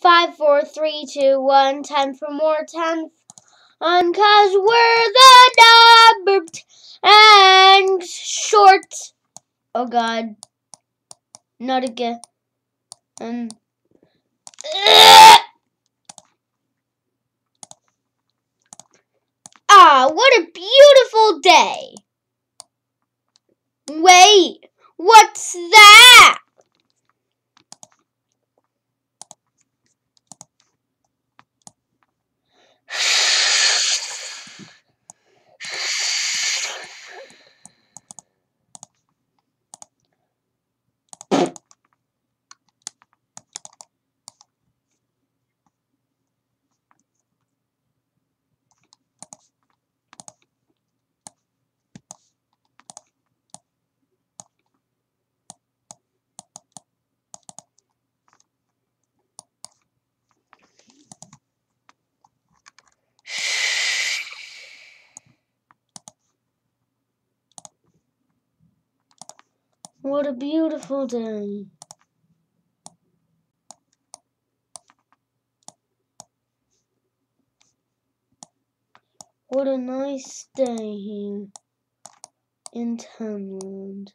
Five, four, three, two, one. Time for more. Ten. On cause we're the number and short. Oh God. Not again. And. Ah, what a beautiful day. Wait, what's that? What a beautiful day. What a nice day here in Townland.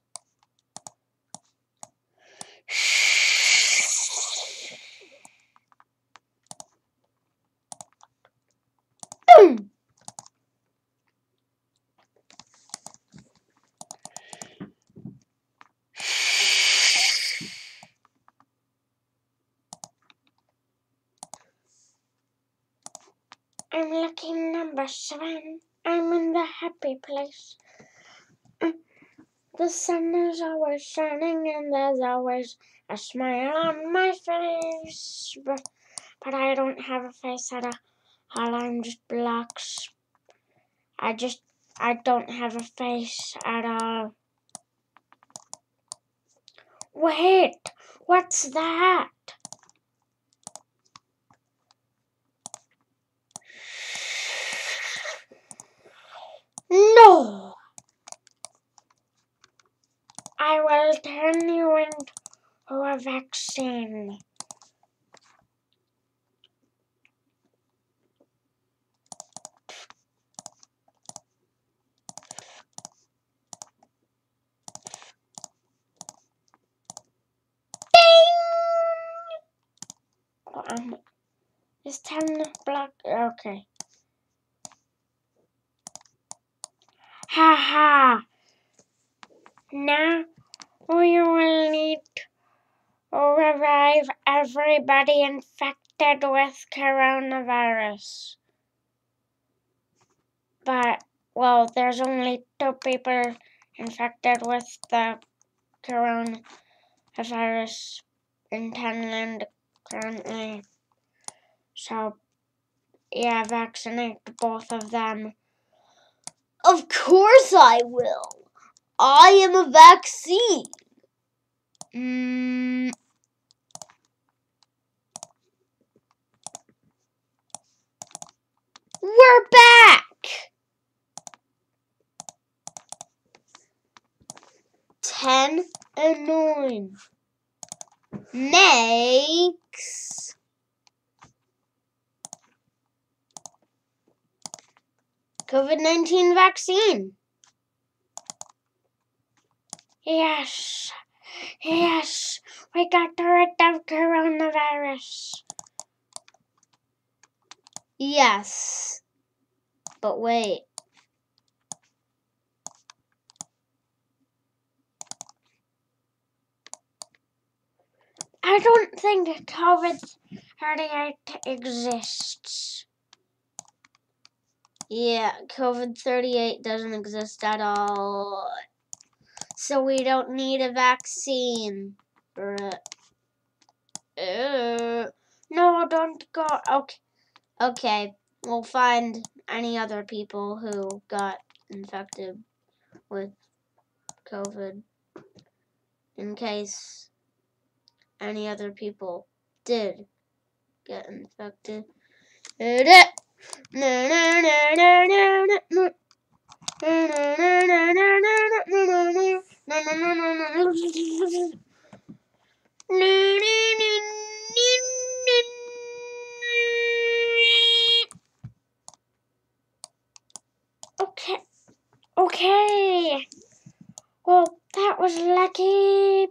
I'm lucky number seven. I'm in the happy place. Uh, the sun is always shining and there's always a smile on my face. But, but I don't have a face at all. I'm just blocks. I just, I don't have a face at all. Wait, what's that? No! Into a vaccine. Um, it's 10 block. Okay. Ha ha! Now we will need to revive everybody infected with coronavirus. But, well, there's only two people infected with the coronavirus in Thailand currently. So, yeah, vaccinate both of them. Of course I will. I am a vaccine. Mm. We're back. Ten and nine makes COVID 19 vaccine. Yes, yes, we got the rid of coronavirus. Yes. But wait. I don't think COVID 38 exists. Yeah, COVID 38 doesn't exist at all. So we don't need a vaccine. Uh, No, don't go. okay. Okay, we'll find any other people who got infected with COVID in case any other people did get infected. No, no, no, no, no. Okay. Okay. Well, that was lucky.